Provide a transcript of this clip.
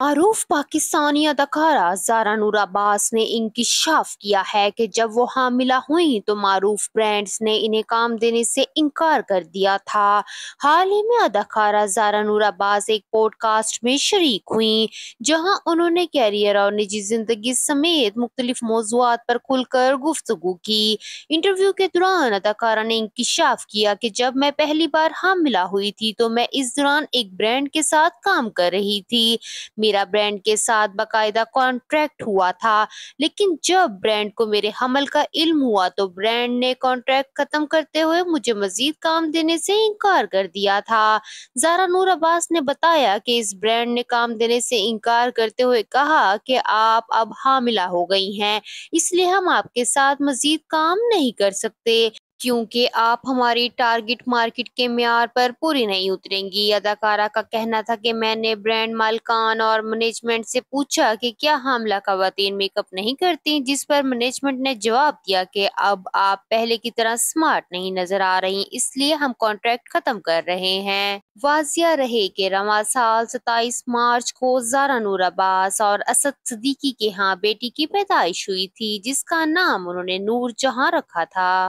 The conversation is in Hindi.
मारूफ पाकिस्तानी अदाकारा जारा नूर अब्बास ने इंकशाफ किया है कि जब वो हामिला हुई तो मारूफ ब्रांड्स ने इन्हें काम देने से इनकार कर दिया था। हाल ही में अदाकारा जारा नूर अब्बास एक पॉडकास्ट में शरीक हुई, जहाँ उन्होंने कैरियर और निजी ज़िंदगी समेत मुख्तलिफ़ मौजूद पर खुलकर गुफ्तगु की। इंटरव्यू के दौरान अदाकारा ने इंकशाफ किया कि जब मैं पहली बार हामिला हुई थी तो मैं इस दौरान एक ब्रांड के साथ काम कर रही थी। मेरा ब्रांड के साथ बाकायदा कॉन्ट्रैक्ट हुआ था। लेकिन जब ब्रांड को मेरे हमल का इल्म हुआ तो ब्रांड ने कॉन्ट्रैक्ट खत्म करते हुए मुझे मजीद काम देने से इनकार कर दिया था। जारा नूर अब्बास ने बताया कि इस ब्रांड ने काम देने से इनकार करते हुए कहा कि आप अब हामिला हो गई हैं, इसलिए हम आपके साथ मजीद काम नहीं कर सकते। क्योंकि आप हमारी टारगेट मार्केट के म्यार पर पूरी नहीं उतरेंगी। अदाकारा का कहना था कि मैंने ब्रांड मालकान और मैनेजमेंट से पूछा कि क्या हमला खातन मेकअप नहीं करती, जिस पर मैनेजमेंट ने जवाब दिया कि अब आप पहले की तरह स्मार्ट नहीं नज़र आ रही, इसलिए हम कॉन्ट्रैक्ट खत्म कर रहे हैं। वाजिया रहे कि रवा साल सताईस मार्च को जारा नूर अब्बास और असद सदीकी के यहाँ बेटी की पैदाइश हुई थी, जिसका नाम उन्होंने नूर जहाँ रखा था।